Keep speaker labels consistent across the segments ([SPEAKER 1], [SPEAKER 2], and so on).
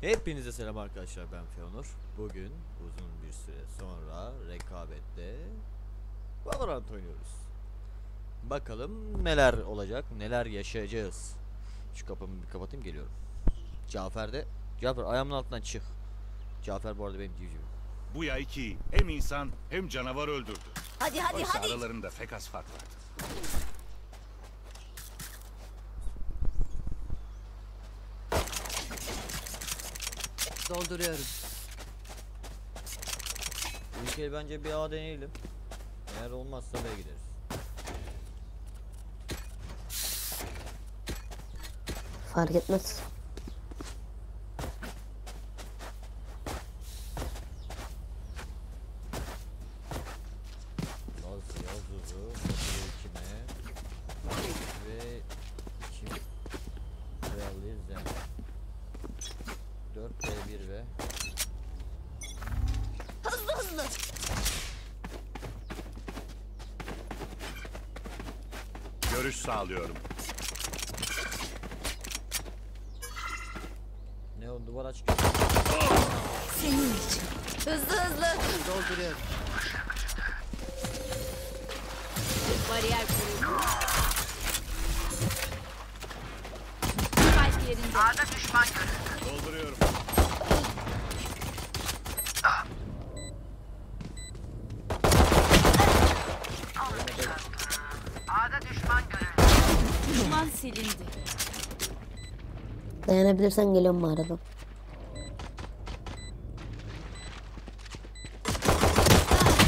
[SPEAKER 1] Hepinize selam arkadaşlar ben Feonur. Bugün uzun bir süre sonra rekabette Valorant oynuyoruz. Bakalım neler olacak, neler yaşayacağız. Şu kapımı bir kapatayım geliyorum. Cafer de Cafer ayağımın altından çık. Cafer bu arada benim civcivim.
[SPEAKER 2] Bu yay ki hem insan hem canavar öldürdü.
[SPEAKER 3] Hadi hadi
[SPEAKER 2] Oysa
[SPEAKER 3] hadi.
[SPEAKER 2] aralarında pek az fark vardı.
[SPEAKER 4] Dolduruyorum.
[SPEAKER 1] Bu ülkeyi bence bir A deneyelim. Eğer olmazsa B'ye gideriz.
[SPEAKER 5] Fark etmez.
[SPEAKER 3] Bariyer kuruldu. Spike yerinde.
[SPEAKER 2] Dolduruyorum.
[SPEAKER 3] Düşman silindi.
[SPEAKER 5] Dayanabilirsen geliyorum mağaradan.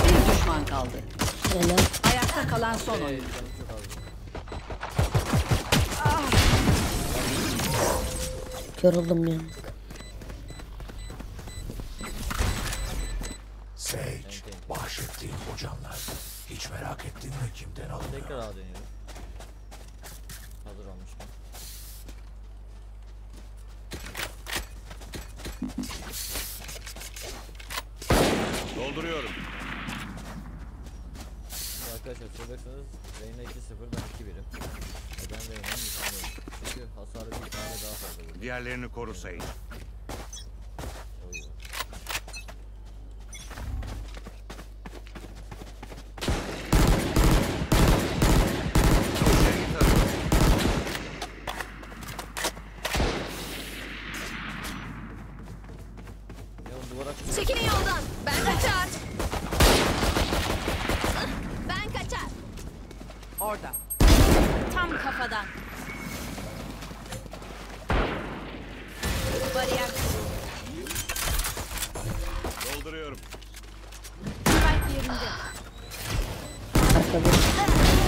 [SPEAKER 4] Bir düşman kaldı.
[SPEAKER 5] Helal.
[SPEAKER 4] Ayakta kalan son.
[SPEAKER 5] Kör oldum ya.
[SPEAKER 6] Sage, bahşettiğin bu canlar. Hiç merak ettin mi kimden alınıyor?
[SPEAKER 1] Tekrar A deneyelim. Hazır olmuşken.
[SPEAKER 2] Dolduruyorum.
[SPEAKER 1] Arkadaşlar soracaksınız Reyna 2-0 ben 2 birim. Neden Reyna'nın yıkanıyorum? Çünkü hasarı bir tane daha fazla vuruyor.
[SPEAKER 2] Diğerlerini koru
[SPEAKER 1] aç
[SPEAKER 3] Çekilin yoldan. Ben kaçar. Ben kaçar.
[SPEAKER 4] Orada.
[SPEAKER 3] Tam kafadan. Bariyer.
[SPEAKER 2] Dolduruyorum.
[SPEAKER 3] Spike yerinde.
[SPEAKER 5] Arkada.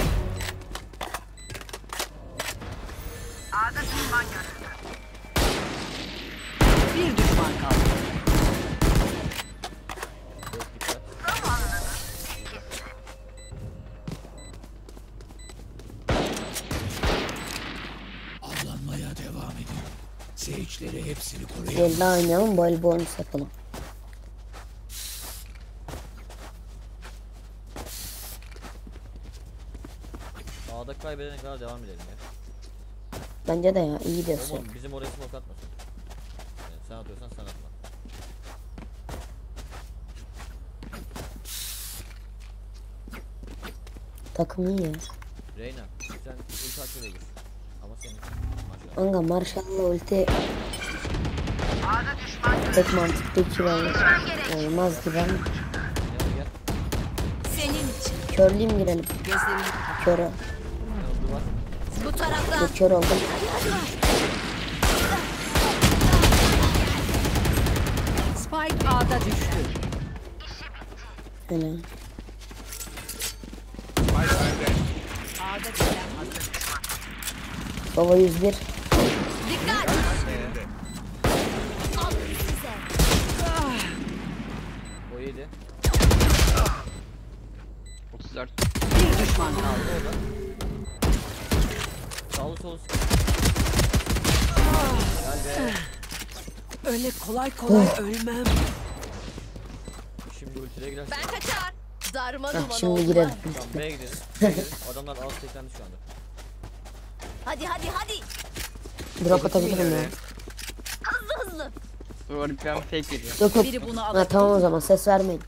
[SPEAKER 6] Koruyun.
[SPEAKER 5] Zelda oynayalım bol bonus yapalım.
[SPEAKER 1] A'da kaybedene kadar devam edelim ya.
[SPEAKER 5] Bence de ya iyi diyorsun.
[SPEAKER 1] Oğlum bizim oraya smoke atmasın. Yani sen atıyorsan sen atma.
[SPEAKER 5] Takım iyi ya.
[SPEAKER 1] Reyna sen ulti gir. Ama senin maşallah.
[SPEAKER 5] Kanka Marshall'la ulti pek mantıklı bence. Olmaz
[SPEAKER 3] için.
[SPEAKER 5] Körlüyüm girelim.
[SPEAKER 1] Var?
[SPEAKER 3] Bu taraftan.
[SPEAKER 5] Kör oldum.
[SPEAKER 4] Spike A'da düştü. Hazır.
[SPEAKER 5] Baba 101.
[SPEAKER 4] Kolay kolay ölmem.
[SPEAKER 1] Şimdi ultiye girersin.
[SPEAKER 3] Ben kaçar. Darma duman
[SPEAKER 5] şimdi girelim.
[SPEAKER 1] Tamam B'ye. Adamlar alt teklendi şu anda.
[SPEAKER 3] Hadi hadi hadi.
[SPEAKER 5] Drop atabilirim ya.
[SPEAKER 3] Hızlı hızlı.
[SPEAKER 7] Oriflame fake veriyor.
[SPEAKER 5] Yok yok.
[SPEAKER 3] Biri bunu
[SPEAKER 5] Ha, tamam o zaman ses vermeyin.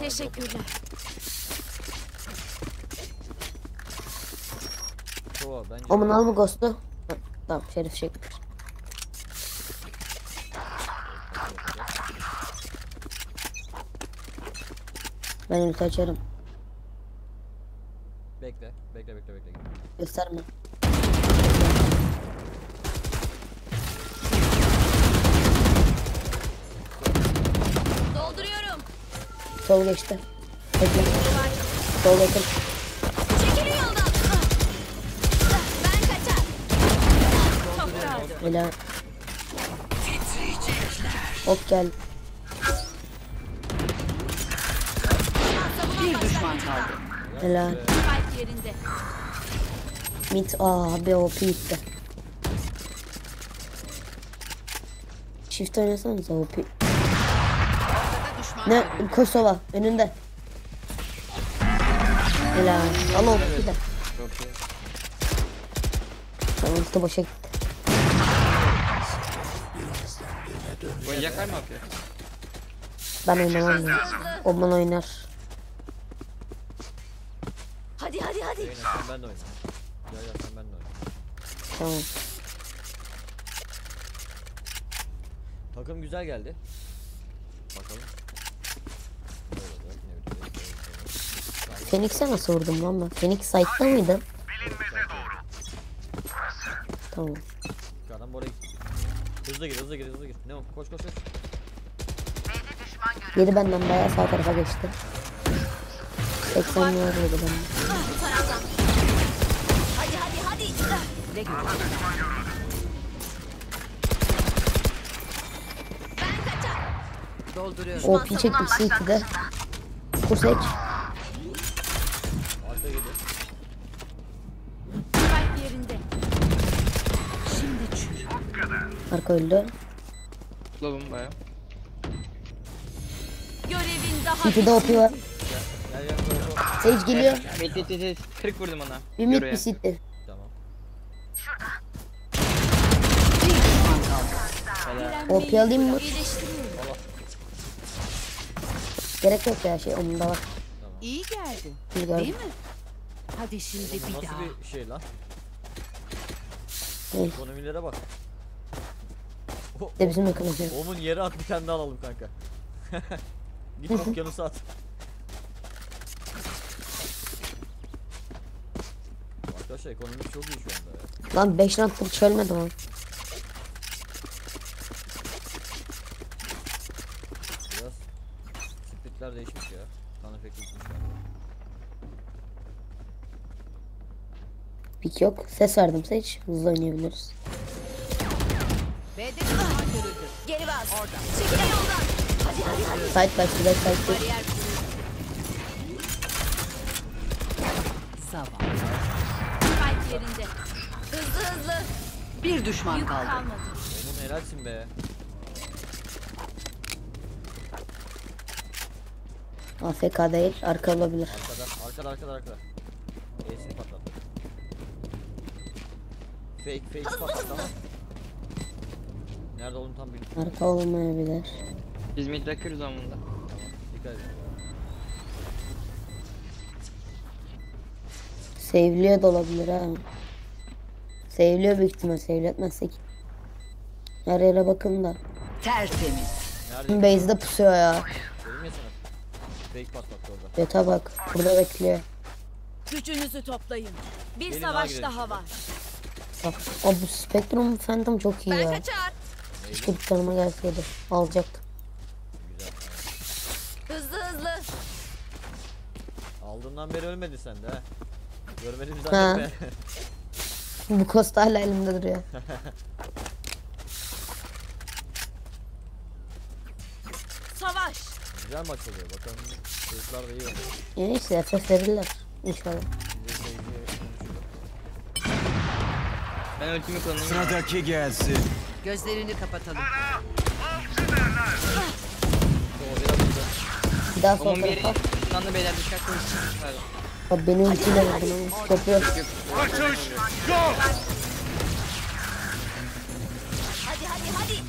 [SPEAKER 3] Teşekkürler.
[SPEAKER 1] Sova bence.
[SPEAKER 5] Omun al bu ghost'u. Tamam Şerif çekmiş. Ben ulti açarım.
[SPEAKER 1] Bekle. Bekle bekle bekle.
[SPEAKER 5] Gösterme.
[SPEAKER 3] Dolduruyorum.
[SPEAKER 5] Sol geçti. Bekle. Sol yakın.
[SPEAKER 3] Çekilin yoldan. Ben kaçar.
[SPEAKER 5] Helal. Hop gel.
[SPEAKER 4] Kaldı.
[SPEAKER 5] Helal. Mid abi o gitti. Shift oynasanıza o pi. Ne? Kosova önünde. Helal. Al o pi de. Tamam ulti boşa gitti. Ben oynamam ya. O bana oynar.
[SPEAKER 3] Hadi hadi hadi.
[SPEAKER 1] Sen ben de oyna. Gel gel sen ben de oyna.
[SPEAKER 5] Tamam.
[SPEAKER 1] Takım güzel geldi. Bakalım.
[SPEAKER 5] Phoenix'e nasıl vurdum lan ben? Phoenix site'da mıydı? Tamam.
[SPEAKER 1] Yukarıdan buraya git. Hızlı gir hızlı gir hızlı gir. Ne o? Koş koş koş.
[SPEAKER 5] Yedi benden bayağı sağ tarafa geçti. 80 yedi benden.
[SPEAKER 3] Bu taraftan. Hadi hadi hadi. Ben.
[SPEAKER 4] Dolduruyorum.
[SPEAKER 5] O pi çekmiş City'de. Kurseç.
[SPEAKER 1] Arka geliyor.
[SPEAKER 3] Spike yerinde.
[SPEAKER 4] Şimdi çür.
[SPEAKER 5] Arka öldü.
[SPEAKER 7] Lovum baya.
[SPEAKER 3] Görevin daha
[SPEAKER 5] City'de OP var.
[SPEAKER 1] Gel gel koş.
[SPEAKER 5] Sage geliyor.
[SPEAKER 7] Mid mid mid 40 vurdum ona.
[SPEAKER 5] Bir mid bir City.
[SPEAKER 1] Tamam.
[SPEAKER 5] OP alayım mı? Gerek yok ya şey onun da var.
[SPEAKER 4] İyi geldi.
[SPEAKER 5] Bir
[SPEAKER 4] Değil
[SPEAKER 5] gördüm.
[SPEAKER 4] mi? Hadi şimdi bir
[SPEAKER 1] nasıl
[SPEAKER 4] daha.
[SPEAKER 1] bir şey lan?
[SPEAKER 5] Ne?
[SPEAKER 1] Ekonomilere bak. O,
[SPEAKER 5] de bizim yok.
[SPEAKER 1] Omun yere at bir tane daha alalım kanka. Git okyanusa at. Arkadaşlar ekonomi çok iyi şu anda ya.
[SPEAKER 5] Lan 5 round'dır hiç ölmedim ama.
[SPEAKER 1] Biraz splitler değişmiş ya. Kan efekti gitmiş.
[SPEAKER 5] Pik yok. Ses verdim Sage. Hızlı oynayabiliriz.
[SPEAKER 4] B'de düşman görüldü.
[SPEAKER 3] Geri bas. Çekilin yoldan. Hadi hadi hadi.
[SPEAKER 5] Side back, back side.
[SPEAKER 3] Bariyer kuruldu. Yerinde. Hızlı hızlı.
[SPEAKER 4] Bir düşman
[SPEAKER 3] Yük
[SPEAKER 4] kaldı.
[SPEAKER 3] kalmadı.
[SPEAKER 1] Omun helalsin be.
[SPEAKER 5] AFK değil. Arka olabilir.
[SPEAKER 1] Arkada, arkada, arkada, arkada. E'sini patlattı. Fake, fake patlattı ama. Nerede olduğunu tam bilmiyorum.
[SPEAKER 5] Arka olmayabilir.
[SPEAKER 7] Biz mid bakıyoruz ama bunda.
[SPEAKER 1] Dikkat edin.
[SPEAKER 5] Seviliyor da olabilir ha. Seviliyor büyük ihtimal. Sevletmezsek. Her yere bakın da.
[SPEAKER 4] Tertemiz.
[SPEAKER 5] Base'de pusuyor ya.
[SPEAKER 1] Dedim ya sana. Fake patlattı orada.
[SPEAKER 5] Yata bak. Burada bekliyor.
[SPEAKER 3] Gücünüzü toplayın. Bir
[SPEAKER 1] Gelin
[SPEAKER 3] savaş daha var.
[SPEAKER 5] Bak. O bu Spectrum Phantom çok iyi
[SPEAKER 3] Ben
[SPEAKER 5] ya.
[SPEAKER 3] kaçar.
[SPEAKER 5] Keşke bir tanıma gelseydi. Alacaktım.
[SPEAKER 1] Güzel.
[SPEAKER 3] Hızlı hızlı.
[SPEAKER 1] Aldığından beri ölmedi sen de ha. Görmedim
[SPEAKER 5] Ha.
[SPEAKER 1] zannetme.
[SPEAKER 5] Bu kosta hala elimde duruyor.
[SPEAKER 3] Savaş.
[SPEAKER 1] Güzel maç oluyor. Bakalım çocuklar da iyi oynuyor.
[SPEAKER 5] Yani işte FF verirler. İnşallah.
[SPEAKER 7] Ben ultimi kullanayım.
[SPEAKER 2] Sıradaki gelsin.
[SPEAKER 4] Gözlerini kapatalım.
[SPEAKER 5] Bir daha sol
[SPEAKER 7] Onun bir
[SPEAKER 5] tarafa.
[SPEAKER 7] şundan beyler dikkat.
[SPEAKER 5] Bak beni ultiyle vurdun ama. Kopuyor.
[SPEAKER 2] Kaçış. Go.
[SPEAKER 3] Hadi hadi hadi.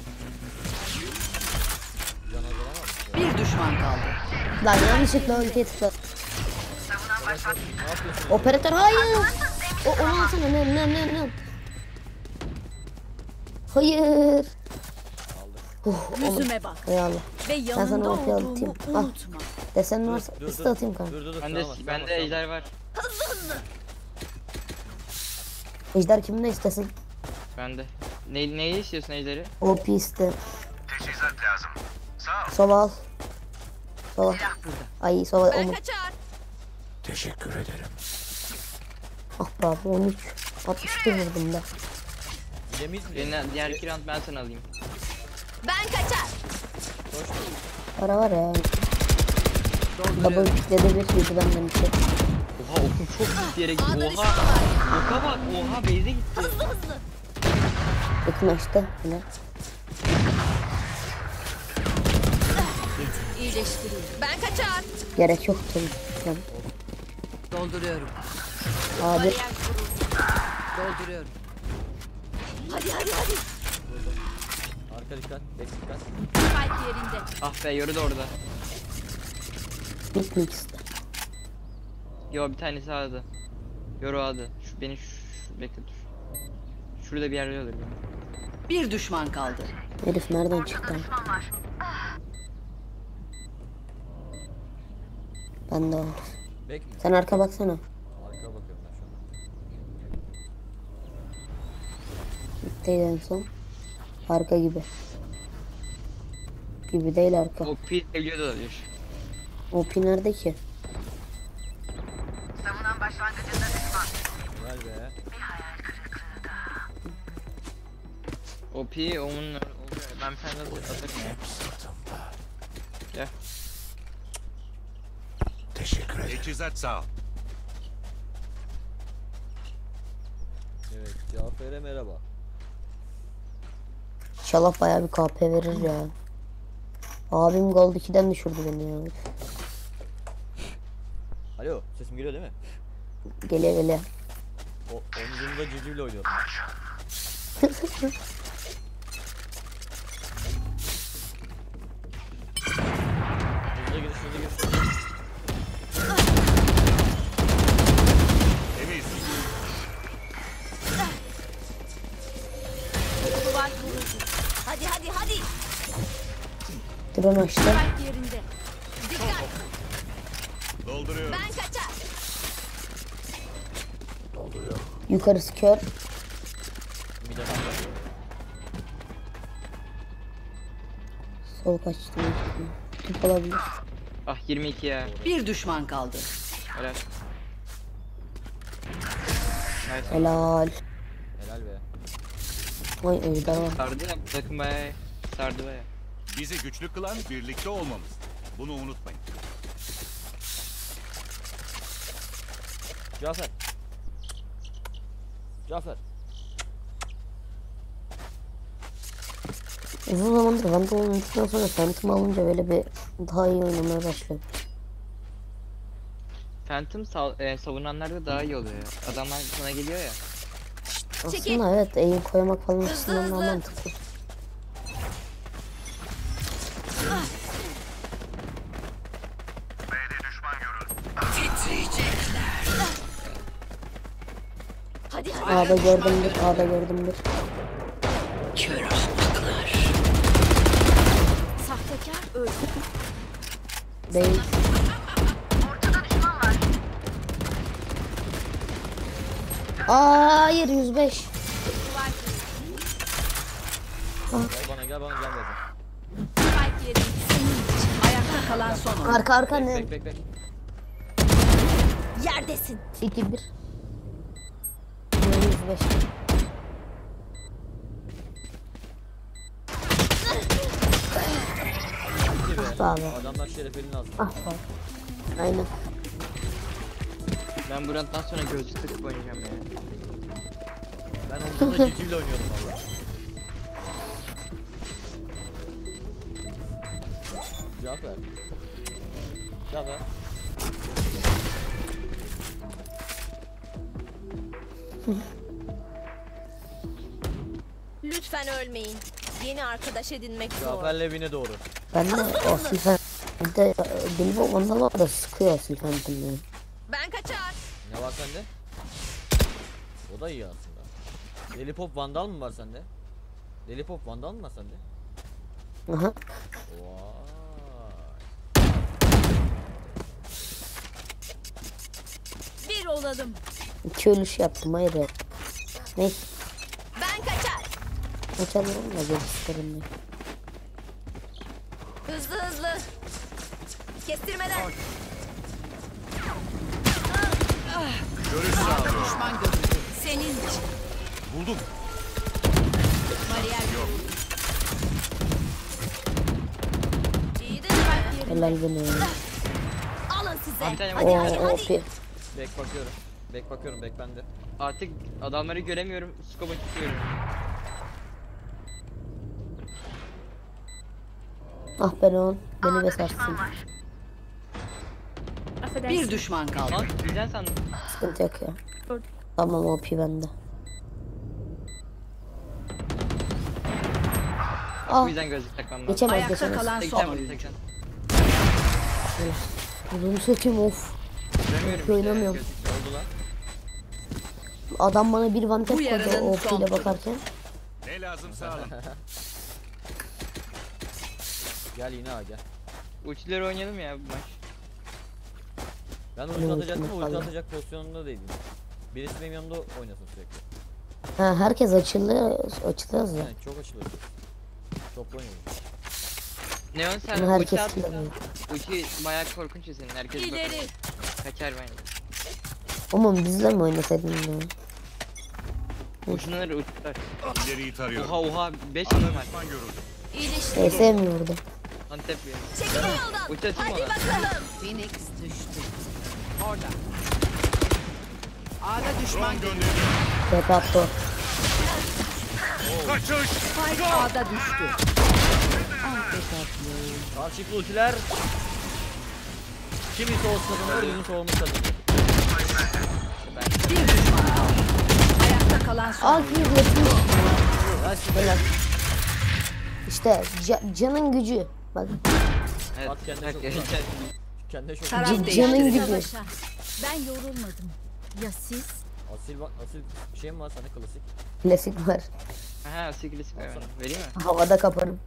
[SPEAKER 4] düşman kaldı.
[SPEAKER 5] Lan yanlışlıkla ultiye tıkladım. Operatör hayır. O onu alsana ne ne ne ne. Hayır. Oh.
[SPEAKER 4] Yüzüme bak
[SPEAKER 5] Eyvallah.
[SPEAKER 4] ve yanında olduğumu
[SPEAKER 5] atayım. Al. Desen varsa
[SPEAKER 1] dur, dur.
[SPEAKER 5] atayım kanka.
[SPEAKER 1] Dur dur dur.
[SPEAKER 7] Bende bende ejder var.
[SPEAKER 5] Ejder kimin ne istesin?
[SPEAKER 7] Bende. Ne neyi istiyorsun ejderi?
[SPEAKER 5] OP iste. Sova al. Sova. Ay sova
[SPEAKER 3] Ben
[SPEAKER 5] onu.
[SPEAKER 6] Teşekkür ederim.
[SPEAKER 5] Ah be abi 13. 61 vurdum da.
[SPEAKER 1] Yemeyiz mi?
[SPEAKER 7] Beni diğer iki round ben sana alayım.
[SPEAKER 3] Ben kaçar.
[SPEAKER 5] Para var ya. Double kitlede bir yedi benden bir şey.
[SPEAKER 7] Oha okum çok pis yere gitti. Oha. Oka bak. Oha base'e gitti.
[SPEAKER 3] Hızlı hızlı.
[SPEAKER 5] Yakın açtı. Yine.
[SPEAKER 3] İyileştireyim. Ben kaçar.
[SPEAKER 5] Gerek yok tabii. Yani,
[SPEAKER 4] Dolduruyorum.
[SPEAKER 5] abi.
[SPEAKER 4] Dolduruyorum.
[SPEAKER 3] Hadi hadi hadi.
[SPEAKER 1] Arka dikkat. Bek dikkat.
[SPEAKER 3] Spike yerinde.
[SPEAKER 7] Ah be yoru da orada.
[SPEAKER 5] İlk mixte.
[SPEAKER 7] Yo bir tanesi aldı. Yoru aldı. Şu beni şu, şu bekle dur. Şurada bir yerde olur.
[SPEAKER 4] Bir düşman kaldı.
[SPEAKER 5] Herif nereden çıktı? Ben de var. Sen arka baksana.
[SPEAKER 1] Arkaya bakıyorum ben şu an.
[SPEAKER 5] Değil en son. Arka gibi. Gibi değil arka.
[SPEAKER 7] O pil seviliyor da olabilir.
[SPEAKER 5] OP nerede ki?
[SPEAKER 1] Gel be.
[SPEAKER 7] O pi onun oluyor. Ben bir tane de atarım ya. Gel.
[SPEAKER 6] Teşekkür ederim.
[SPEAKER 2] Teçhizat sağ ol.
[SPEAKER 1] Evet. Cafer'e merhaba.
[SPEAKER 5] İnşallah bayağı bir KP verir ya. Abim Gold 2'den düşürdü beni ya.
[SPEAKER 1] Alo. Sesim geliyor değil mi?
[SPEAKER 5] Gele gele.
[SPEAKER 1] O omzumda civcivle oynuyorum. Hızlı gir, hızlı gir.
[SPEAKER 2] Temiz.
[SPEAKER 3] Hadi hadi hadi.
[SPEAKER 5] Drone açtı.
[SPEAKER 2] Dolduruyorum.
[SPEAKER 3] Ben kaçar.
[SPEAKER 5] Yukarısı kör.
[SPEAKER 1] Bir de.
[SPEAKER 5] Sol kaçtı. Tüp olabilir.
[SPEAKER 7] Ah 22 ya.
[SPEAKER 4] Bir düşman kaldı.
[SPEAKER 7] Helal. Nice.
[SPEAKER 5] Helal.
[SPEAKER 1] Helal be.
[SPEAKER 5] Vay ejder var.
[SPEAKER 7] Sardı ya. Takım bayağı sardı bayağı.
[SPEAKER 2] Bizi güçlü kılan birlikte olmamız. Bunu unutmayın.
[SPEAKER 1] Cafer. Cafer.
[SPEAKER 5] Uzun zamandır Vandal oynadıktan sonra Phantom alınca böyle bir daha iyi oynamaya başladım.
[SPEAKER 7] Phantom sav e, savunanlarda daha iyi oluyor. Adamlar sana geliyor ya.
[SPEAKER 5] Aslında evet eğim koymak falan açısından daha mantıklı. A'da gördüm bir, A'da gördüm bir.
[SPEAKER 4] Kör ahmaklar.
[SPEAKER 3] Sahtekar öldü.
[SPEAKER 5] Değil. Aa, hayır 105.
[SPEAKER 1] Gel bana gel bana gel
[SPEAKER 3] yerinde.
[SPEAKER 4] Ayakta kalan son.
[SPEAKER 5] Arka arka ne?
[SPEAKER 1] Bek bek bek.
[SPEAKER 3] Yerdesin.
[SPEAKER 5] 2 1. 105.
[SPEAKER 1] Gitti be.
[SPEAKER 5] Ah be abi.
[SPEAKER 1] Adamlar şerefinin ağzına.
[SPEAKER 5] Ah be. Aynen.
[SPEAKER 7] Ben bu rounddan sonra gözlük takıp oynayacağım ya.
[SPEAKER 1] Ben omzumda civcivle oynuyorum valla. Cafer. Cafer.
[SPEAKER 3] Lütfen ölmeyin. Yeni arkadaş edinmek zor.
[SPEAKER 1] Cafer'le evine doğru.
[SPEAKER 5] Ben de o FIFA Bir de deli bu vandal var da sıkıyor silkantimden.
[SPEAKER 3] Ben kaçar.
[SPEAKER 1] Ne var sende? O da iyi aslında. Deli pop vandal mı var sende? Deli pop vandal mı var sende?
[SPEAKER 5] Aha.
[SPEAKER 1] Vay.
[SPEAKER 3] Bir olalım.
[SPEAKER 5] İki ölüş yaptım hayır. Neyse.
[SPEAKER 3] Ben kaçar.
[SPEAKER 5] Açalım da geri sıkarım diye.
[SPEAKER 3] Hızlı hızlı. Kestirmeden.
[SPEAKER 2] Görüş sağlıyorum.
[SPEAKER 4] Düşman görüldü.
[SPEAKER 3] Senin
[SPEAKER 2] Buldum.
[SPEAKER 3] bariyer yok. İyi de
[SPEAKER 5] Helal beni.
[SPEAKER 3] alın size.
[SPEAKER 7] Abi
[SPEAKER 3] hadi
[SPEAKER 5] Oo
[SPEAKER 3] hadi hadi.
[SPEAKER 5] OP.
[SPEAKER 1] Bek bakıyorum. Bek bakıyorum bek bende.
[SPEAKER 7] Artık adamları göremiyorum. Scope'u tutuyorum.
[SPEAKER 5] Ah ben on. Beni besarsın.
[SPEAKER 4] Bir düşman kaldı.
[SPEAKER 7] Lan bizden sandım.
[SPEAKER 5] Sıkıntı yok ya. Tamam OP bende.
[SPEAKER 7] Bu
[SPEAKER 5] Ah
[SPEAKER 7] yüzden gözlük takmam lazım.
[SPEAKER 5] geçemez
[SPEAKER 4] Ayakta
[SPEAKER 5] geçemez.
[SPEAKER 4] kalan
[SPEAKER 7] 80
[SPEAKER 4] son
[SPEAKER 7] vurdu
[SPEAKER 4] oyuncu.
[SPEAKER 7] 80.
[SPEAKER 5] Bunu satayım of.
[SPEAKER 7] İşte.
[SPEAKER 5] Oynamıyorum. Adam bana bir one tap
[SPEAKER 4] Bu
[SPEAKER 5] koydu OP ile bakarken.
[SPEAKER 2] Ne lazım sağ olun.
[SPEAKER 1] Gel yine gel.
[SPEAKER 7] Ultileri oynayalım ya bu maç.
[SPEAKER 1] Ben ulti atacaktım
[SPEAKER 5] ultimi
[SPEAKER 1] ulti atacak pozisyonunda değildim. Birisi benim yanımda oynasın sürekli.
[SPEAKER 5] Ha herkes açıldı açılıyoruz ya.
[SPEAKER 1] Yani çok açılıyor. Toplu oynuyorum.
[SPEAKER 7] Neon sen
[SPEAKER 5] Bunu
[SPEAKER 7] ulti
[SPEAKER 5] herkes
[SPEAKER 7] at.
[SPEAKER 5] kullanıyor.
[SPEAKER 7] Ulti bayağı korkunç ya senin. Herkes
[SPEAKER 3] İleri.
[SPEAKER 7] bakıyor. Kaçar bence.
[SPEAKER 5] Ama bizle mi oynasaydın ya?
[SPEAKER 7] Uçunları ultiler.
[SPEAKER 2] İleriyi tarıyorum.
[SPEAKER 7] Oha oha 5 yanım var.
[SPEAKER 2] Düşman görüldü.
[SPEAKER 3] İyileşti.
[SPEAKER 7] Antep bir.
[SPEAKER 3] Çekil yoldan.
[SPEAKER 7] Atayım
[SPEAKER 3] Hadi
[SPEAKER 7] ona.
[SPEAKER 3] bakalım.
[SPEAKER 4] Phoenix düştü. Orada. A'da düşman
[SPEAKER 2] gönderiyorum.
[SPEAKER 5] TP attı o.
[SPEAKER 2] Kaçış.
[SPEAKER 4] Spike A'da düştü.
[SPEAKER 1] Karşılıklı ultiler. Kim ise o kazanır, Yunus olmuş kazanır.
[SPEAKER 4] Bir düşman kaldı. Ayakta kalan son
[SPEAKER 5] Al
[SPEAKER 4] oyuncu.
[SPEAKER 5] bir yetmiş. İşte ca- canın gücü. Bak
[SPEAKER 7] Evet.
[SPEAKER 1] At kendine çok güzel. Kendine çok
[SPEAKER 4] Taraf
[SPEAKER 5] canın.
[SPEAKER 3] Savaşa. Ben yorulmadım. Ya siz?
[SPEAKER 1] Asil bak asil şey mi var sende klasik?
[SPEAKER 5] Klasik var.
[SPEAKER 7] Aha sikilisi ver bana. Vereyim mi?
[SPEAKER 5] Havada kaparım.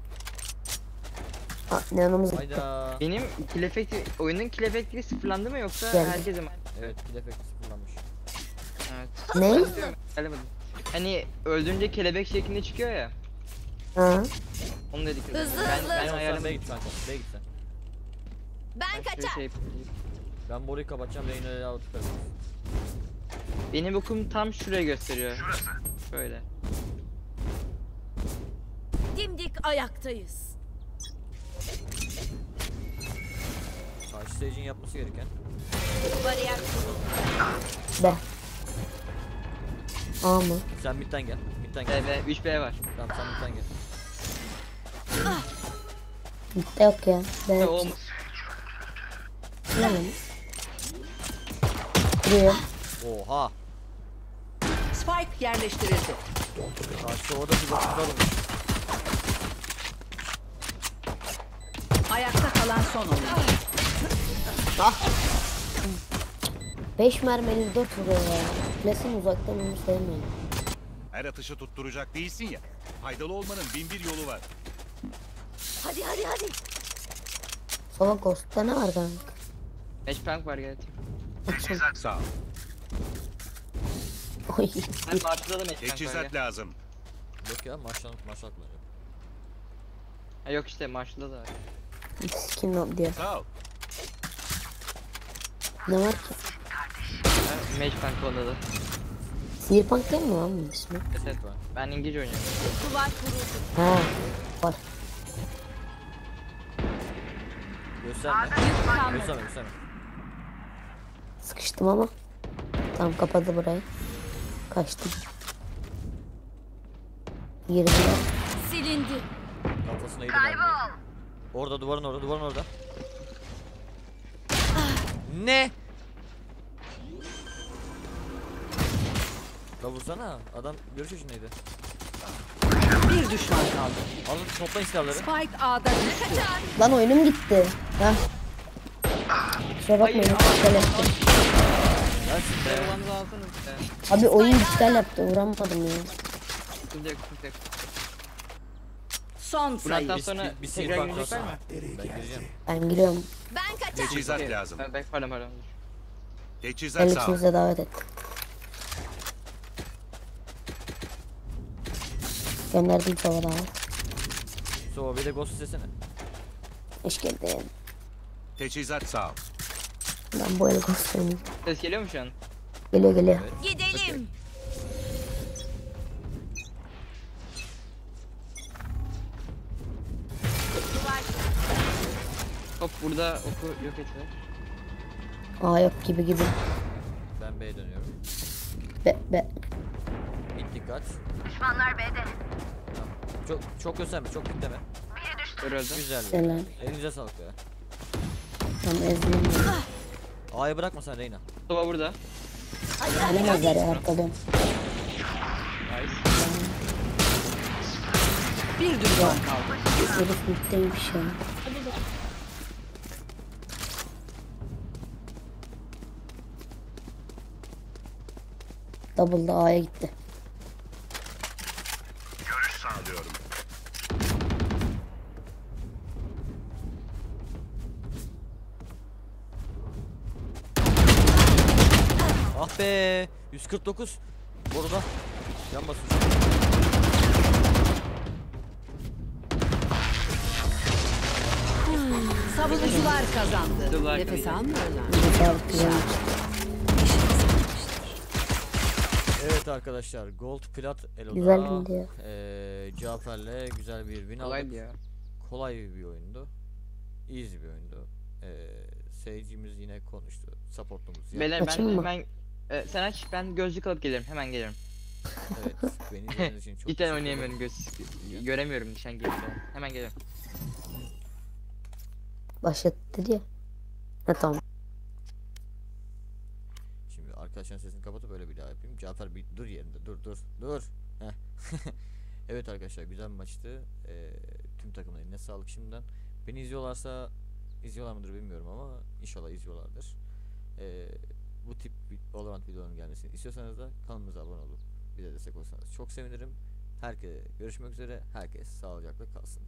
[SPEAKER 5] Ha, neonumuz gitti.
[SPEAKER 1] Hayda.
[SPEAKER 7] Benim kill efekti, oyunun kill efekti sıfırlandı mı yoksa
[SPEAKER 5] Geldi.
[SPEAKER 7] herkese mi?
[SPEAKER 1] Evet bir defekt sıfırlanmış.
[SPEAKER 7] Evet.
[SPEAKER 5] Ne?
[SPEAKER 7] Gelemedim. Hani öldüğünce kelebek şeklinde çıkıyor ya.
[SPEAKER 5] Ha?
[SPEAKER 7] Onu dedik.
[SPEAKER 3] Hızlı,
[SPEAKER 7] ben,
[SPEAKER 3] hızlı.
[SPEAKER 7] Ben
[SPEAKER 1] Sen B'ye
[SPEAKER 7] ayarlamadım.
[SPEAKER 1] git kanka. B'ye git sen.
[SPEAKER 3] Ben
[SPEAKER 7] Ben
[SPEAKER 3] kaçar.
[SPEAKER 7] şey.
[SPEAKER 1] Ben boruyu kapatacağım. Reyna ile alıp çıkarım.
[SPEAKER 7] Benim okum tam şuraya gösteriyor. Şurası. Şöyle.
[SPEAKER 3] Dimdik ayaktayız.
[SPEAKER 1] Karşı stage'in yapması gereken.
[SPEAKER 3] Bariyer kuruldu.
[SPEAKER 5] A mı?
[SPEAKER 1] Sen midden gel. Midden gel.
[SPEAKER 7] B, B, 3B var.
[SPEAKER 1] Tamam sen midden gel.
[SPEAKER 5] Bitti yok ya. B.
[SPEAKER 7] O
[SPEAKER 5] Bilemem. Duruyor.
[SPEAKER 1] Oha.
[SPEAKER 4] Spike yerleştirildi.
[SPEAKER 1] Karşı orada bir bakımlar olmuş.
[SPEAKER 4] Ayakta kalan son oyuncu.
[SPEAKER 5] 5 mermili 4 vuruyor ya. Plasin uzaktan onu sevmiyorum.
[SPEAKER 2] Her atışı tutturacak değilsin ya. Faydalı olmanın bin bir yolu var.
[SPEAKER 3] Hadi hadi hadi.
[SPEAKER 5] Sova Ghost'ta ne var kanka?
[SPEAKER 7] 5 punk var gel.
[SPEAKER 5] Bakayım.
[SPEAKER 2] Sağ ol.
[SPEAKER 5] Oy.
[SPEAKER 7] Ben Bartı'da da 5 punk var
[SPEAKER 2] Teçhizat lazım.
[SPEAKER 1] Yok ya maçtan kullanacağım.
[SPEAKER 7] Ha, yok işte Marshall'da da var.
[SPEAKER 5] Skin o diyor.
[SPEAKER 2] Sağ ol.
[SPEAKER 5] Ne var ki?
[SPEAKER 7] Ha, Mage punk onda da.
[SPEAKER 5] Sihirpunk değil mi lan bu ismi?
[SPEAKER 7] Evet, evet. Ben İngilizce oynuyorum.
[SPEAKER 3] Duvar kuruldu.
[SPEAKER 5] Ha. Var. Sıkıştım ama. Tam kapadı burayı. Kaçtım. Girdiler.
[SPEAKER 3] Silindi.
[SPEAKER 1] Kafasına. Orada duvarın orada duvarın orada. ne? La vursana. Adam görüş içindeydi.
[SPEAKER 4] Bir düşman kaldı.
[SPEAKER 1] Alın toplayın silahları.
[SPEAKER 4] Spike A'da düştü.
[SPEAKER 5] Lan oyunum gitti. Ha? Kusura bakmayın. iptal yaptım.
[SPEAKER 1] Gelsin be.
[SPEAKER 7] Telefonunuzu alsanız. Ee,
[SPEAKER 5] Abi oyun iptal yaptı. Vuramadım ya.
[SPEAKER 7] sıkıntı yok sıkıntı yok.
[SPEAKER 4] Son sayı.
[SPEAKER 7] Bundan sonra
[SPEAKER 1] bir-
[SPEAKER 7] tekrar girecekler mi?
[SPEAKER 1] Ben
[SPEAKER 5] giriyorum.
[SPEAKER 3] Ben kaçar.
[SPEAKER 2] Teçhizat lazım.
[SPEAKER 7] Ben, ben pardon pardon.
[SPEAKER 2] Teçhizat sağ ol.
[SPEAKER 5] davet et. Gönderdim sana davet.
[SPEAKER 1] So bir de ghost istesene.
[SPEAKER 5] Hoş geldin.
[SPEAKER 2] Teçhizat sağ ol.
[SPEAKER 5] Ben bu el göstereyim.
[SPEAKER 7] Ses geliyor mu şu an?
[SPEAKER 5] Geliyor geliyor.
[SPEAKER 3] Gidelim.
[SPEAKER 7] Hop burada oku yok etme.
[SPEAKER 5] Aa yok gibi gibi.
[SPEAKER 1] Ben B'ye dönüyorum.
[SPEAKER 5] Be be.
[SPEAKER 1] Dikkat. Düşmanlar B'de. Çok çok gösterme, çok pikleme.
[SPEAKER 7] Öldü.
[SPEAKER 1] Güzel.
[SPEAKER 5] Selam.
[SPEAKER 1] Elinize sağlık ya.
[SPEAKER 5] Tam ezdim.
[SPEAKER 1] A'yı bırakma sen Reyna.
[SPEAKER 7] Soba burada.
[SPEAKER 5] Ya arkalıyorum.
[SPEAKER 7] Nice.
[SPEAKER 4] Bir düşman kaldı.
[SPEAKER 5] Herif bitteymiş ya. Double da A'ya gitti.
[SPEAKER 1] 149. Boruda. Yan basıyor.
[SPEAKER 4] Savunucular kazandı. Nefes almıyorlar.
[SPEAKER 5] Güzel.
[SPEAKER 1] Evet arkadaşlar Gold Plat Elo'da
[SPEAKER 5] Güzel bindi ya.
[SPEAKER 1] eee, Cafer'le güzel bir win aldık.
[SPEAKER 7] Kolaydı ya.
[SPEAKER 1] Kolay bir oyundu. Easy bir oyundu. Eee seyircimiz yine konuştu. Supportumuz yaptı.
[SPEAKER 7] Beyler ben
[SPEAKER 5] mı?
[SPEAKER 7] hemen e, sen aç ben gözlük alıp gelirim hemen gelirim.
[SPEAKER 1] Evet. Beni izlediğiniz için çok
[SPEAKER 7] Cidden
[SPEAKER 1] teşekkür ederim.
[SPEAKER 7] oynayamıyorum göz göremiyorum nişan gelip hemen gelirim.
[SPEAKER 5] Başlat dedi ya. Ha tamam.
[SPEAKER 1] Şimdi arkadaşların sesini kapatıp öyle bir daha yapayım. Cafer bir dur yerinde. Dur dur. Dur. Heh. evet arkadaşlar güzel bir maçtı. Ee, tüm takımın eline sağlık şimdiden. Beni izliyorlarsa izliyorlar mıdır bilmiyorum ama inşallah izliyorlardır. Ee, bu tip Valorant videolarının gelmesini istiyorsanız da kanalımıza abone olup bize destek olursanız çok sevinirim. Herkese görüşmek üzere. Herkes sağlıcakla kalsın.